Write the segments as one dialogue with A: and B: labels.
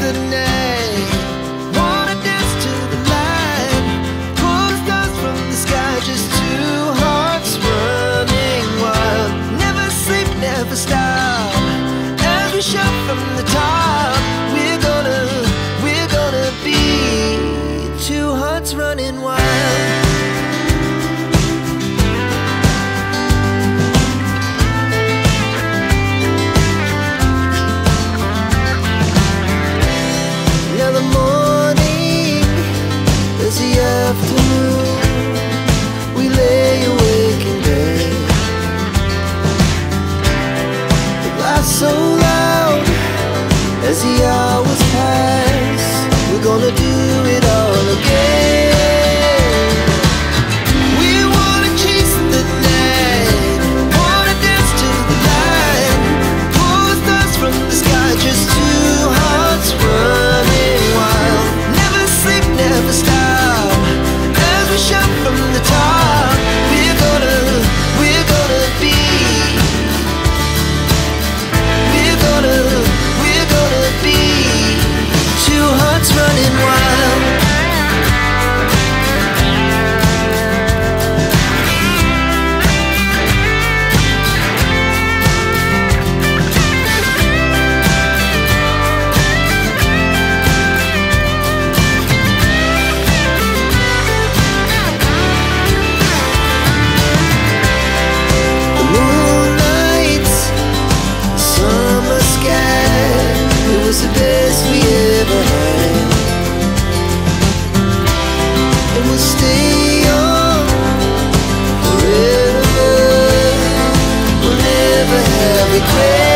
A: the night. afternoon we lay awake in bed. Loud as the hours pass. We're gonna do it all again. was the best we ever had. And we'll stay on forever. We'll never have regrets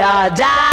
B: are dying.